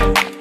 you